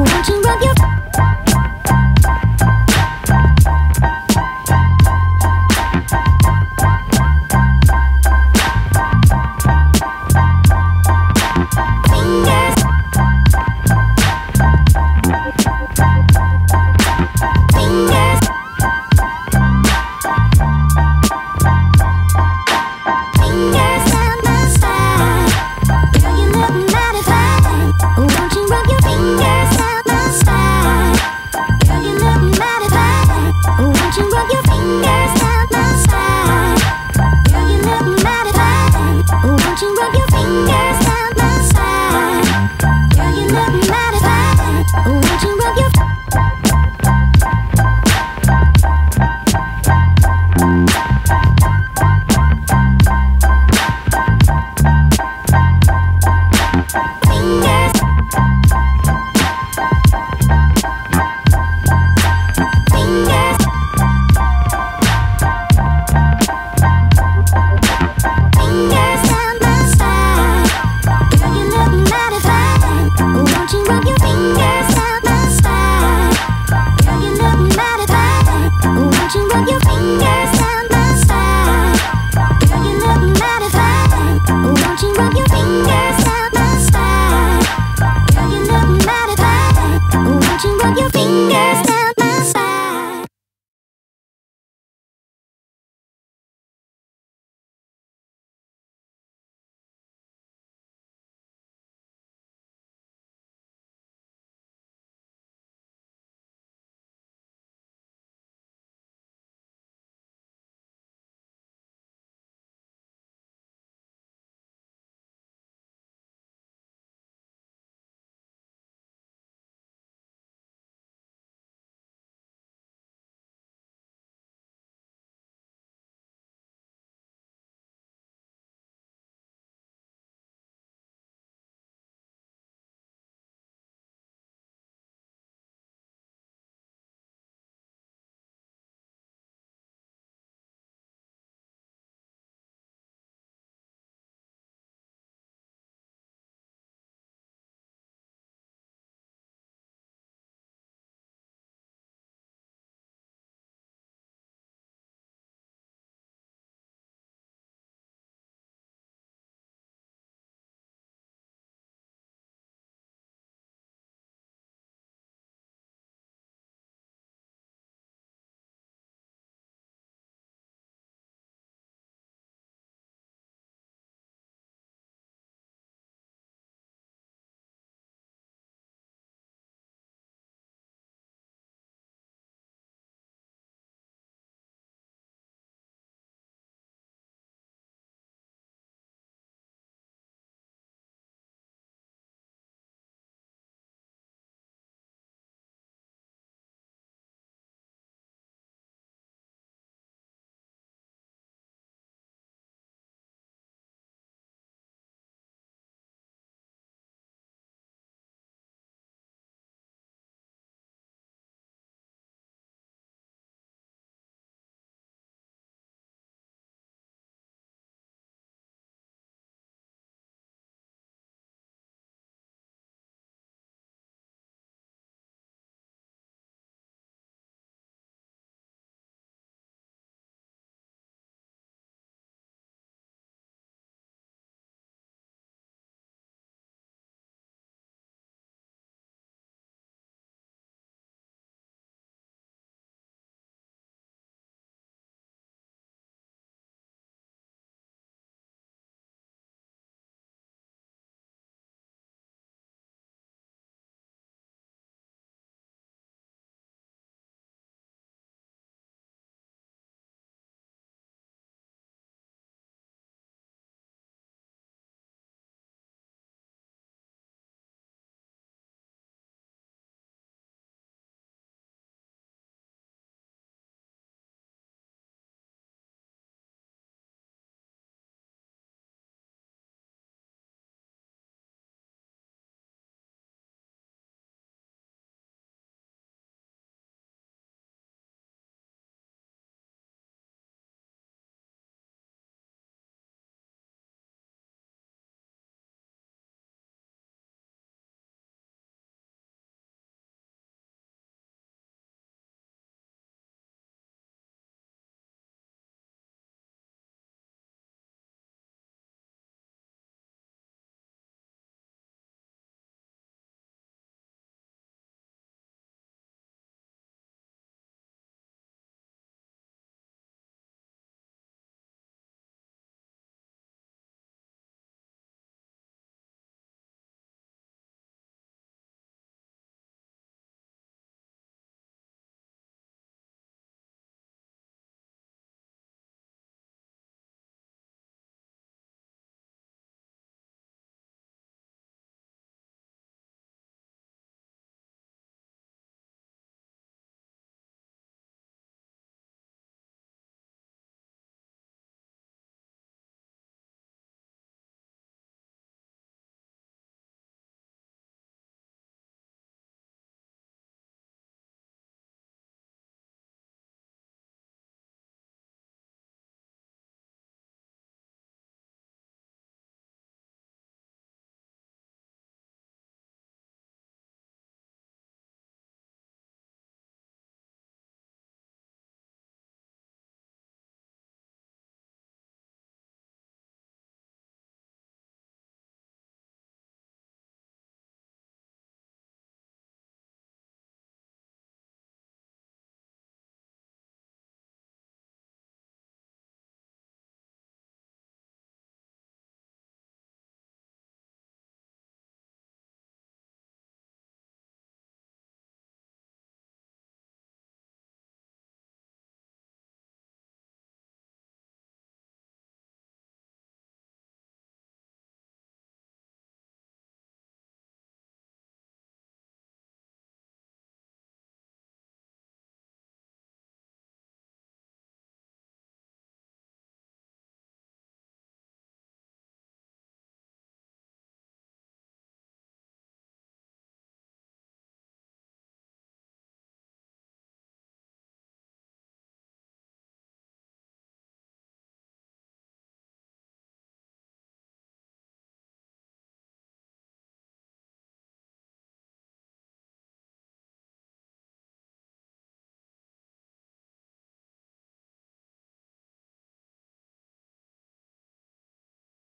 Oh,